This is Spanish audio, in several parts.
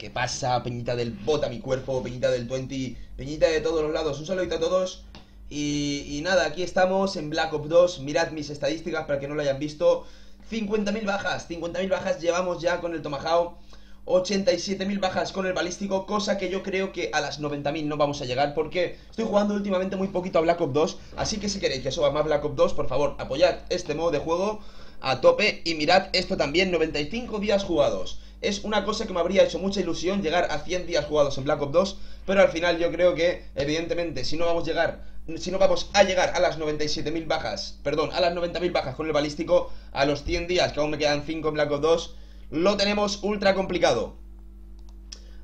¿Qué pasa, peñita del bota mi cuerpo, peñita del 20, peñita de todos los lados? Un saludito a todos. Y, nada, aquí estamos en Black Ops 2. Mirad mis estadísticas para que no lo hayan visto. 50.000 bajas, 50.000 bajas llevamos ya con el Tomahawk. 87.000 bajas con el balístico, cosa que yo creo que a las 90.000 no vamos a llegar porque estoy jugando últimamente muy poquito a Black Ops 2, así que si queréis que suba más Black Ops 2, por favor, apoyad este modo de juego a tope y mirad esto también, 95 días jugados. Es una cosa que me habría hecho mucha ilusión llegar a 100 días jugados en Black Ops 2, pero al final yo creo que, evidentemente, si no vamos a llegar, si no vamos a llegar a las 97.000 bajas, perdón, a las 90.000 bajas con el balístico, a los 100 días, que aún me quedan 5 en Black Ops 2, lo tenemos ultra complicado.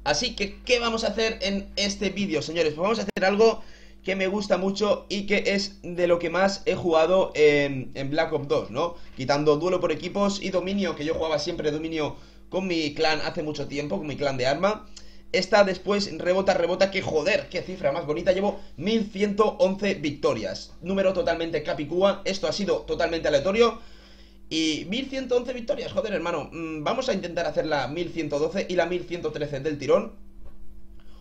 Así que, ¿qué vamos a hacer en este vídeo, señores? Pues vamos a hacer algo que me gusta mucho y que es de lo que más he jugado en, en, Black Ops 2, ¿no? Quitando duelo por equipos y dominio, que yo jugaba siempre dominio con mi clan hace mucho tiempo, con mi clan de arma. Esta después rebota, rebota, que joder, qué cifra más bonita, llevo 1111 victorias. Número totalmente capicúa, esto ha sido totalmente aleatorio. Y 1111 victorias, joder hermano mm, Vamos a intentar hacer la 1112 y la 1113 del tirón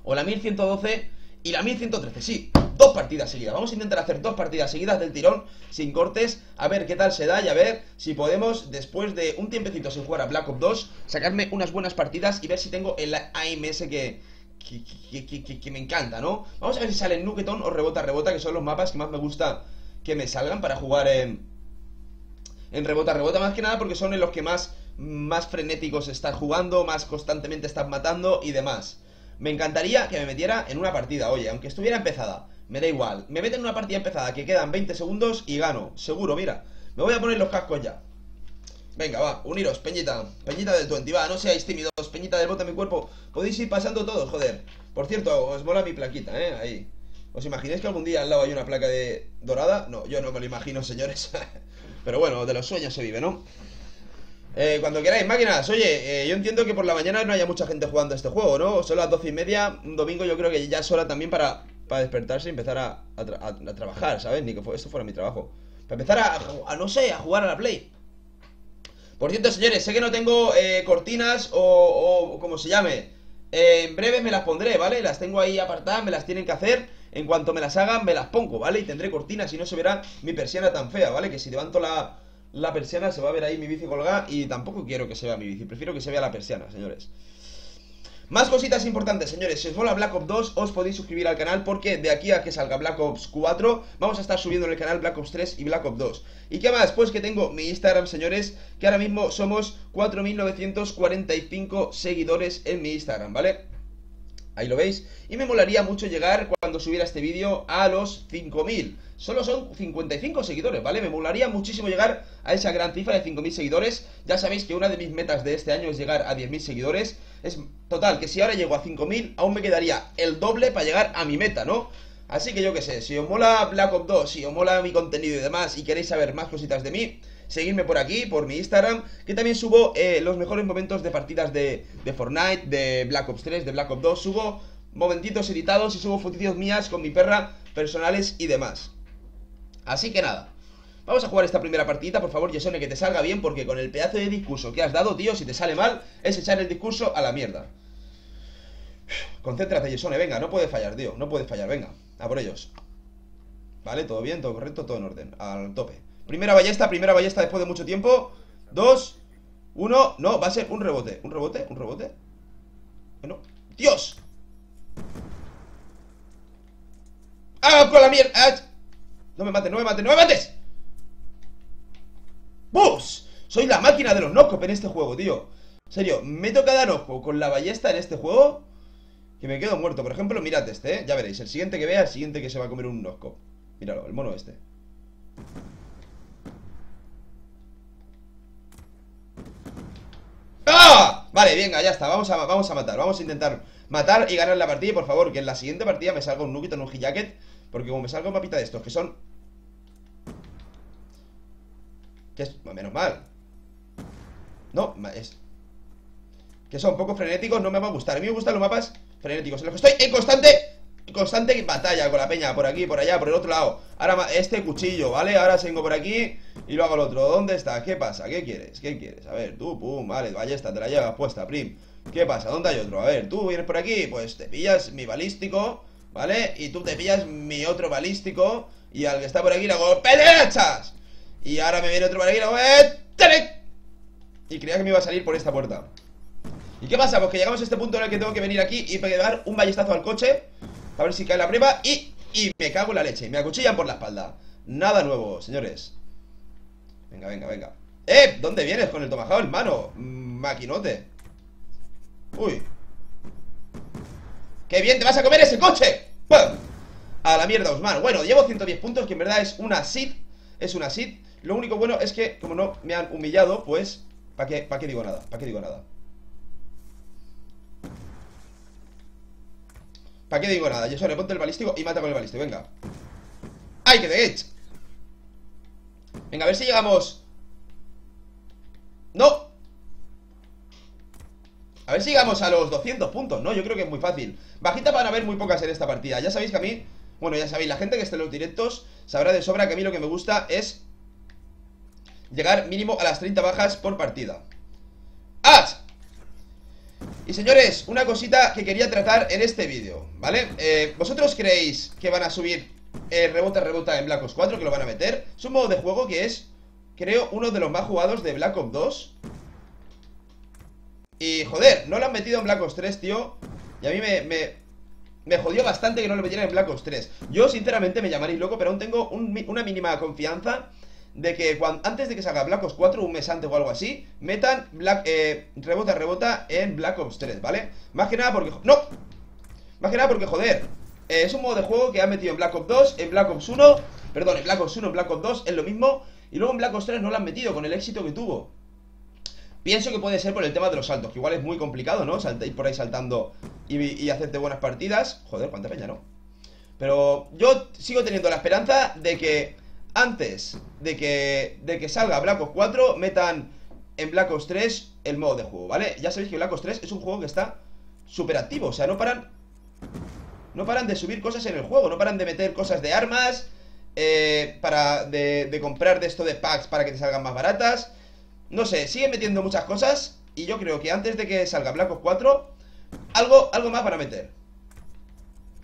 O la 1112 y la 1113, sí Dos partidas seguidas, vamos a intentar hacer dos partidas seguidas del tirón Sin cortes, a ver qué tal se da Y a ver si podemos, después de un tiempecito sin jugar a Black Ops 2 Sacarme unas buenas partidas y ver si tengo el AMS que... Que, me encanta, ¿no? Vamos a ver si sale Nuketon o Rebota Rebota Que son los mapas que más me gusta que me salgan para jugar en en rebota, rebota más que nada porque son en los que más, más frenéticos estás jugando, más constantemente estás matando y demás. Me encantaría que me metiera en una partida, oye, aunque estuviera empezada, me da igual. Me meten en una partida empezada que quedan 20 segundos y gano, seguro, mira. Me voy a poner los cascos ya. Venga, va, uniros, peñita, peñita del 20, va, no seáis tímidos, peñita del bote mi cuerpo. Podéis ir pasando todos, joder. Por cierto, os mola mi plaquita, ¿eh? Ahí. ¿Os imagináis que algún día al lado hay una placa de dorada? No, yo no me lo imagino, señores. Pero bueno, de los sueños se vive, ¿no? Eh, cuando queráis, máquinas, oye, eh, yo entiendo que por la mañana no haya mucha gente jugando a este juego, ¿no? Son las doce y media, un domingo yo creo que ya es hora también para, para despertarse y empezar a, trabajar, ¿sabes? Ni que esto fuera mi trabajo. Para empezar a, a, no sé, a jugar a la Play. Por cierto, señores, sé que no tengo eh, cortinas o, o como se llame. Eh, en breve me las pondré, ¿vale? Las tengo ahí apartadas, me las tienen que hacer. En cuanto me las hagan, me las pongo, ¿vale? Y tendré cortinas y no se verá mi persiana tan fea, ¿vale? Que si levanto la, la persiana se va a ver ahí mi bici colgada y tampoco quiero que se vea mi bici, prefiero que se vea la persiana, señores. Más cositas importantes, señores. Si os mola Black Ops 2, os podéis suscribir al canal porque de aquí a que salga Black Ops 4, vamos a estar subiendo en el canal Black Ops 3 y Black Ops 2. ¿Y qué más? Pues que tengo mi Instagram, señores, que ahora mismo somos 4.945 seguidores en mi Instagram, ¿vale? Ahí lo veis. Y me molaría mucho llegar cuando subiera este vídeo a los 5.000. Solo son 55 seguidores, ¿vale? Me molaría muchísimo llegar a esa gran cifra de 5.000 seguidores. Ya sabéis que una de mis metas de este año es llegar a 10.000 seguidores. Es total, que si ahora llego a 5.000, aún me quedaría el doble para llegar a mi meta, ¿no? Así que yo qué sé, si os mola Black Ops 2, si os mola mi contenido y demás y queréis saber más cositas de mí, seguidme por aquí, por mi Instagram, que también subo eh, los mejores momentos de partidas de, de, Fortnite, de Black Ops 3, de Black Ops 2, subo momentitos editados y subo fotitos mías con mi perra, personales y demás. Así que nada, vamos a jugar esta primera partidita, por favor, Yesone, que te salga bien, porque con el pedazo de discurso que has dado, tío, si te sale mal, es echar el discurso a la mierda. Concéntrate, Yesone, venga, no puede fallar, tío, no puede fallar, venga, a por ellos. Vale, todo bien, todo correcto, todo en orden, al tope. Primera ballesta, primera ballesta después de mucho tiempo. Dos, uno, no, va a ser un rebote. ¿Un rebote? ¿Un rebote? Bueno, ¡Dios! ¡Ah, con la mierda! ¡Ah! No me mates, no me mates, no me mates. ¡Bus! Soy la máquina de los knockop en este juego, tío. En serio, me toca dar ojo con la ballesta en este juego que me quedo muerto. Por ejemplo, mirad este, ¿eh? Ya veréis, el siguiente que vea, el siguiente que se va a comer un knockop. Míralo, el mono este. Vale, venga, ya está, vamos a, vamos a matar Vamos a intentar matar y ganar la partida Y por favor, que en la siguiente partida me salga un nugget o un jacket Porque como me salga un mapita de estos Que son... Que es... menos mal No, es... Que son poco frenéticos, no me va a gustar A mí me gustan los mapas frenéticos que estoy en constante constante batalla con la peña, por aquí, por allá, por el otro lado Ahora este cuchillo, ¿vale? Ahora vengo por aquí y lo hago el otro ¿Dónde está? ¿Qué pasa? ¿Qué quieres? ¿Qué quieres? A ver, tú, pum, vale, ballesta, te la llevas puesta, prim ¿Qué pasa? ¿Dónde hay otro? A ver, tú vienes por aquí, pues te pillas mi balístico, ¿vale? Y tú te pillas mi otro balístico y al que está por aquí le hago ¡Pelechas! Y ahora me viene otro aquí y. Y creía que me iba a salir por esta puerta ¿Y qué pasa? Pues que llegamos a este punto en el que tengo que venir aquí y pegar un ballestazo al coche A ver si cae la prueba y, y me cago en la leche Me acuchillan por la espalda Nada nuevo, señores Venga, venga, venga ¡Eh! ¿Dónde vienes con el tomahawk, hermano? Mm, maquinote Uy ¡Qué bien te vas a comer ese coche! ¡Pum! A la mierda, Usman Bueno, llevo 110 puntos, que en verdad es una SID Es una SID Lo único bueno es que, como no me han humillado, pues ¿Para qué, ¿Para qué digo nada? ¿Para qué digo nada? ¿Para qué digo nada? Yo solo ponte el balístico y mata con el balístico, venga ¡Ay, que de edge! Venga, a ver si llegamos ¡No! A ver si llegamos a los 200 puntos, ¿no? Yo creo que es muy fácil Bajitas van a haber muy pocas en esta partida Ya sabéis que a mí Bueno, ya sabéis, la gente que esté en los directos Sabrá de sobra que a mí lo que me gusta es Llegar mínimo a las 30 bajas por partida ¡Ah! Y señores, una cosita que quería tratar en este vídeo, ¿vale? Eh, ¿Vosotros creéis que van a subir eh, rebota rebota en Black Ops 4? Que lo van a meter Es un modo de juego que es, creo, uno de los más jugados de Black Ops 2 Y joder, no lo han metido en Black Ops 3, tío Y a mí me, me, me jodió bastante que no lo metieran en Black Ops 3 Yo sinceramente me llamaréis loco, pero aún tengo una mínima confianza de que antes de que salga Black Ops 4, un mes antes o algo así, metan Black, eh, rebota, rebota en Black Ops 3, ¿vale? Más que nada porque... ¡No! Más que nada porque, joder, eh, es un modo de juego que han metido en Black Ops 2, en Black Ops 1, perdón, en Black Ops 1, en Black Ops 2, es lo mismo, y luego en Black Ops 3 no lo han metido con el éxito que tuvo. Pienso que puede ser por el tema de los saltos, que igual es muy complicado, ¿no? Saltéis por ahí saltando y, y hacerte buenas partidas. Joder, cuánta peña, ¿no? Pero yo sigo teniendo la esperanza de que antes de que, de que salga Black Ops 4, metan en Black Ops 3 el modo de juego, ¿vale? Ya sabéis que Black Ops 3 es un juego que está súper activo, o sea, no paran... No paran de subir cosas en el juego, no paran de meter cosas de armas, eh, para de, comprar de esto de packs para que te salgan más baratas. No sé, siguen metiendo muchas cosas y yo creo que antes de que salga Black Ops 4, algo, algo más van a meter.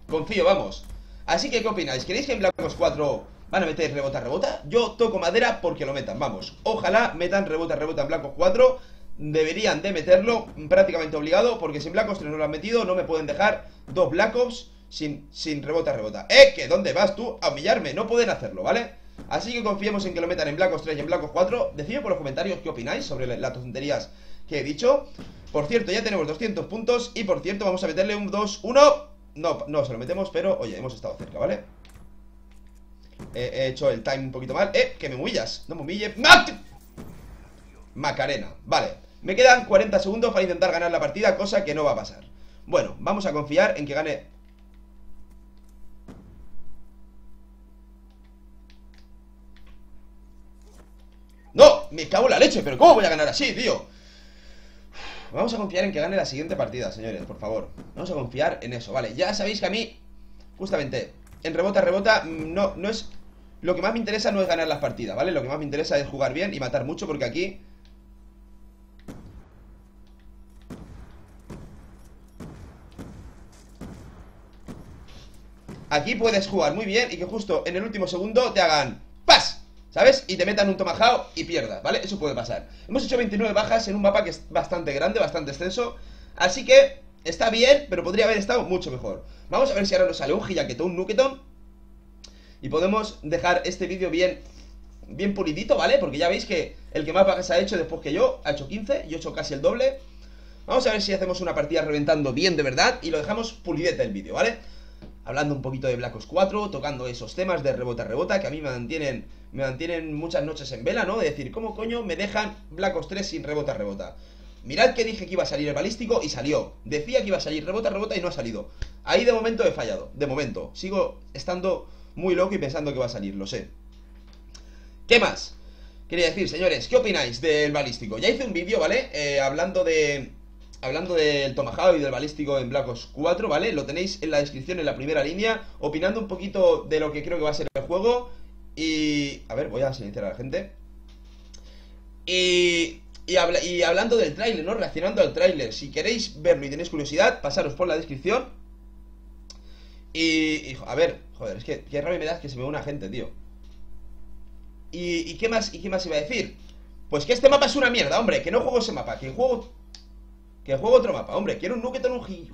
Confío, vamos. Así que, ¿qué opináis? ¿Queréis que en Black Ops 4 Van a meter rebota, rebota. Yo toco madera porque lo metan, vamos. Ojalá metan rebota, rebota en Black 4. Deberían de meterlo prácticamente obligado porque si en Black Ops 3 no lo han metido no me pueden dejar dos Black Ops sin, sin rebota, rebota. ¡Eh! ¿Que dónde vas tú a humillarme? No pueden hacerlo, ¿vale? Así que confiemos en que lo metan en Black Ops 3 y en Black Ops 4. Decidme por los comentarios qué opináis sobre las tonterías que he dicho. Por cierto, ya tenemos 200 puntos y por cierto vamos a meterle un 2-1. No, no se lo metemos, pero oye, hemos estado cerca, ¿vale? He, hecho el time un poquito mal. ¡Eh! Que me humillas. No me humille Macarena. Vale. Me quedan 40 segundos para intentar ganar la partida Cosa que no va a pasar. Bueno, vamos a confiar en que gane ¡No! Me cago en la leche ¿Pero cómo voy a ganar así, tío? Vamos a confiar en que gane la siguiente partida, señores, por favor. Vamos a confiar en eso, vale Ya sabéis que a mí, justamente En rebota, rebota, mm, no, no es lo que más me interesa no es ganar las partidas, ¿vale? Lo que más me interesa es jugar bien y matar mucho porque aquí... Aquí puedes jugar muy bien y que justo en el último segundo te hagan ¡Pas! ¿Sabes? Y te metan un tomahawk y pierdas, ¿vale? Eso puede pasar Hemos hecho 29 bajas en un mapa que es bastante grande, bastante extenso Así que está bien, pero podría haber estado mucho mejor Vamos a ver si ahora nos sale un gillaquetón, un y podemos dejar este vídeo bien bien pulidito, ¿vale? Porque ya veis que el que más bajas ha hecho después que yo ha hecho 15, yo he hecho casi el doble Vamos a ver si hacemos una partida reventando bien de verdad y lo dejamos pulidete el vídeo, ¿vale? Hablando un poquito de Black Ops 4, tocando esos temas de rebota rebota que a mí me mantienen me mantienen muchas noches en vela, ¿no? De decir, ¿cómo coño me dejan Black Ops 3 sin rebota rebota? Mirad que dije que iba a salir el balístico y salió. Decía que iba a salir rebota rebota y no ha salido. Ahí de momento he fallado, de momento. Sigo estando muy loco y pensando que va a salir, lo sé. ¿Qué más? Quería decir, señores, ¿qué opináis del balístico? Ya hice un vídeo, ¿vale? Eh, hablando de... Hablando del Tomahawk y del balístico en Black Ops 4, ¿vale? Lo tenéis en la descripción, en la primera línea Opinando un poquito de lo que creo que va a ser el juego Y... A ver, voy a silenciar a la gente Y... Y, y hablando del tráiler, ¿no? Reaccionando al tráiler. Si queréis verlo y tenéis curiosidad, pasaros por la descripción. Y, a ver, joder, es que qué rabia me da que se me una gente, tío. Y, qué más, ¿Y qué más iba a decir? Pues que este mapa es una mierda, hombre, que no juego ese mapa, que juego... Que juego otro mapa, hombre, quiero un Nuketon un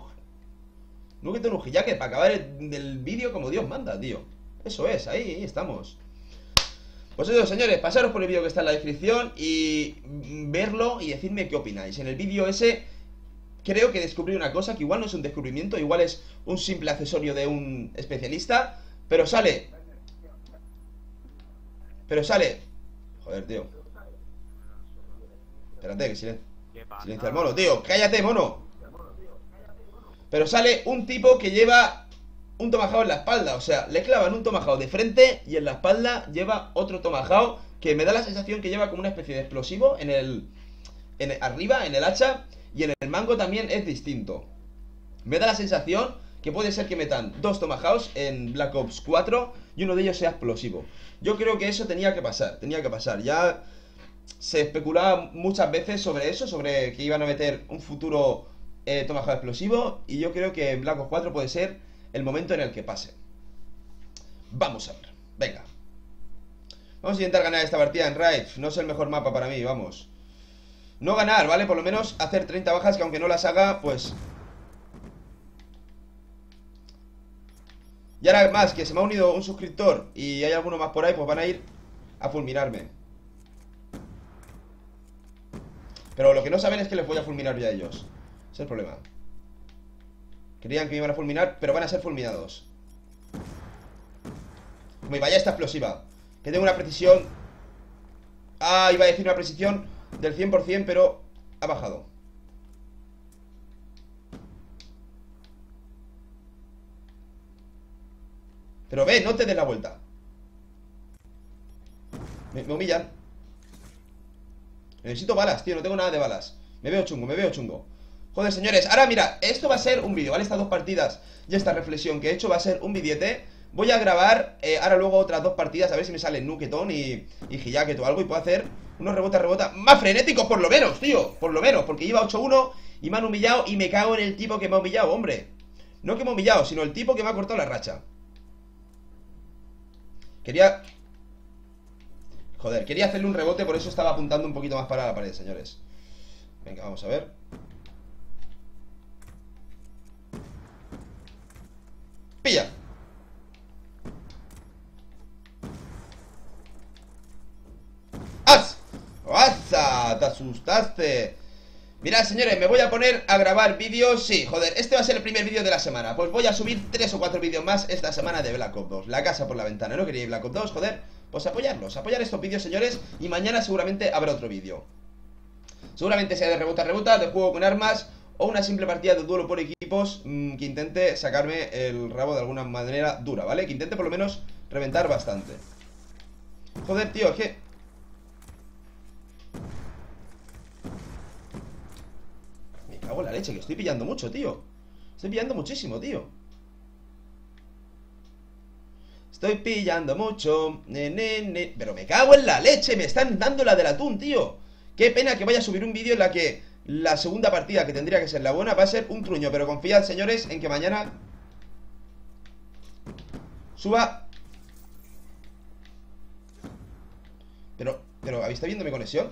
Nuketon un que para acabar el, vídeo como Dios manda, tío. Eso es, ahí, ahí estamos. Pues eso, señores, pasaros por el vídeo que está en la descripción y verlo y decidme qué opináis. En el vídeo ese creo que descubrí una cosa que igual no es un descubrimiento, igual es un simple accesorio de un especialista, pero sale... Pero sale... Joder, tío. Espérate, que silencio. Silencia el mono, tío. Cállate, mono. Pero sale un tipo que lleva un tomajao en la espalda. O sea, le clavan un tomajao de frente y en la espalda lleva otro tomajao que me da la sensación que lleva como una especie de explosivo en el, en arriba, en el hacha, y en el mango también es distinto. Me da la sensación que puede ser que metan dos tomajaos en Black Ops 4 y uno de ellos sea explosivo. Yo creo que eso tenía que pasar, tenía que pasar. Ya se especulaba muchas veces sobre eso, sobre que iban a meter un futuro eh, tomahawk explosivo, y yo creo que Black Ops 4 puede ser el momento en el que pase. Vamos a ver, venga. Vamos a intentar ganar esta partida en Raid. No es el mejor mapa para mí, vamos. No ganar, ¿vale? Por lo menos hacer 30 bajas que aunque no las haga, pues... Y ahora más, que se me ha unido un suscriptor y hay alguno más por ahí, pues van a ir a fulminarme. Pero lo que no saben es que les voy a fulminar ya a ellos. Ese es el problema. Querían que me iban a fulminar, pero van a ser fulminados. Me vaya esta explosiva. Que tengo una precisión... Ah, iba a decir una precisión del 100%, pero ha bajado. Pero ve, no te des la vuelta. Me, humillan. Necesito balas, tío, no tengo nada de balas. Me veo chungo, me veo chungo. Joder, señores, ahora mira, esto va a ser un vídeo, ¿vale? Estas dos partidas y esta reflexión que he hecho va a ser un billete Voy a grabar eh, ahora luego otras dos partidas A ver si me sale Nuketon y, y o algo Y puedo hacer unos rebotas, rebotas Más frenéticos por lo menos, tío. Por lo menos, porque iba 8-1 y me han humillado Y me cago en el tipo que me ha humillado, hombre. No que me ha humillado, sino el tipo que me ha cortado la racha. Quería... Joder, quería hacerle un rebote Por eso estaba apuntando un poquito más para la pared, señores. Venga, vamos a ver. Pilla asustaste! Mirad, señores, me voy a poner a grabar vídeos Sí, joder, este va a ser el primer vídeo de la semana Pues voy a subir tres o cuatro vídeos más esta semana de Black Ops 2 La casa por la ventana, ¿no quería Black Ops 2? Joder, pues apoyarlos Apoyar estos vídeos, señores Y mañana seguramente habrá otro vídeo Seguramente sea de rebota rebota, de juego con armas o una simple partida de duelo por equipos mm, que intente sacarme el rabo de alguna manera dura, ¿vale? Que intente por lo menos reventar bastante. Joder, tío, es que... cago la leche, que estoy pillando mucho, tío. Estoy pillando muchísimo, tío. Estoy pillando mucho. Pero me cago en la leche, me están dando la del atún, tío. Qué pena que vaya a subir un vídeo en la que la segunda partida, que tendría que ser la buena, va a ser un truño. Pero confiad, señores, en que mañana suba... Pero, pero, ¿habéis viendo mi conexión?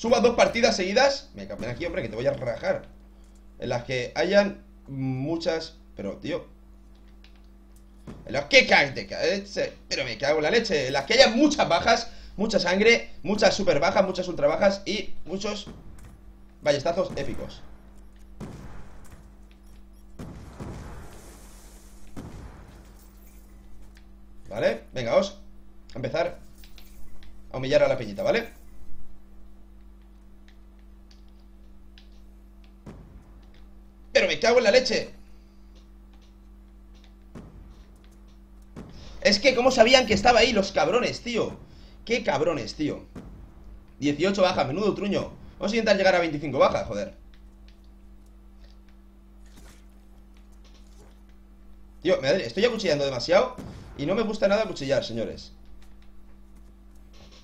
Suba dos partidas seguidas Me cambian aquí, hombre, que te voy a rajar. En las que hayan muchas Pero, tío. En las que caen Pero me cago en la leche. En las que haya muchas bajas Mucha sangre, muchas super bajas, muchas ultra bajas Y muchos ballestazos épicos. ¿Vale? Venga, a empezar a humillar a la peñita, ¿vale? Es que, ¿cómo sabían que estaba ahí los cabrones, tío? Qué cabrones, tío. 18 bajas, menudo truño. Vamos a intentar llegar a 25 bajas, joder. Tío, me estoy acuchillando demasiado Y no me gusta nada acuchillar, señores.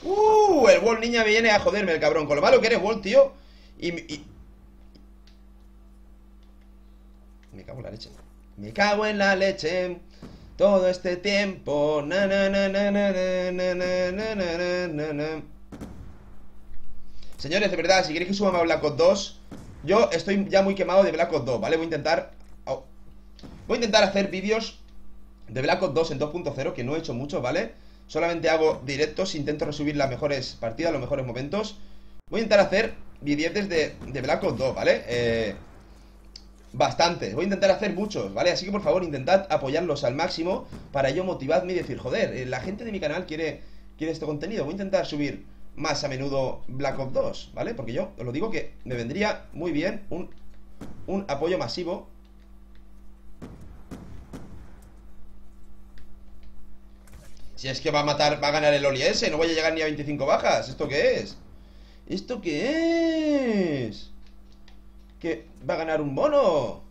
Uh, el Wall niña viene a joderme el cabrón. Con lo malo que eres Wall, tío. Y, y... Me cago en la leche Me cago en la leche Todo este tiempo Señores, de verdad, si queréis que suba más Black Ops 2 Yo estoy ya muy quemado de Black Ops 2, ¿vale? Voy a intentar oh. Voy a intentar hacer vídeos de Black Ops 2 en 2.0 Que no he hecho mucho, ¿vale? Solamente hago directos, intento resubir las mejores partidas, los mejores momentos Voy a intentar hacer vídeos de, de Black Ops 2, ¿vale? Eh, bastante, voy a intentar hacer muchos, ¿vale? Así que por favor intentad apoyarlos al máximo Para yo motivadme y decir, joder, eh, la gente de mi canal quiere, quiere este contenido Voy a intentar subir más a menudo Black Ops 2, ¿vale? Porque yo os lo digo que me vendría muy bien un, un apoyo masivo Si es que va a matar, va a ganar el OLS, no voy a llegar ni a 25 bajas ¿Esto qué es? ¿Esto qué es? Va a ganar un mono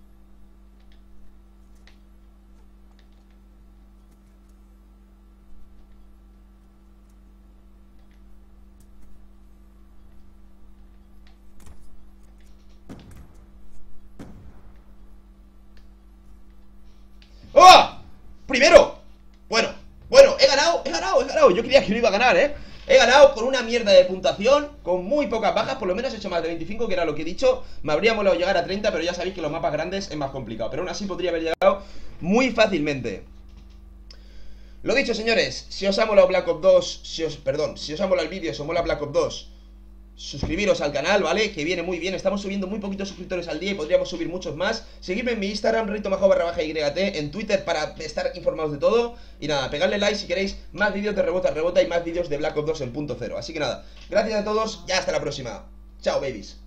¡Oh! Primero Bueno, bueno, he ganado, he ganado, he ganado Yo creía que no iba a ganar, ¿eh? He ganado con una mierda de puntuación Con muy pocas bajas, por lo menos he hecho más de 25 Que era lo que he dicho, me habría molado llegar a 30 Pero ya sabéis que los mapas grandes es más complicado Pero aún así podría haber llegado muy fácilmente. Lo dicho señores Si os ha molado Black Ops 2 si os, Perdón, si os ha molado el vídeo, si os mola Black Ops 2 suscribiros al canal, ¿vale? Que viene muy bien, estamos subiendo muy poquitos suscriptores al día y podríamos subir muchos más. Seguidme en mi Instagram, ritomajo barra baja YT, en Twitter para estar informados de todo. Y nada, pegadle like si queréis. Más vídeos de rebota rebota y más vídeos de Black Ops 2 en punto cero. Así que nada, gracias a todos y hasta la próxima. Chao babies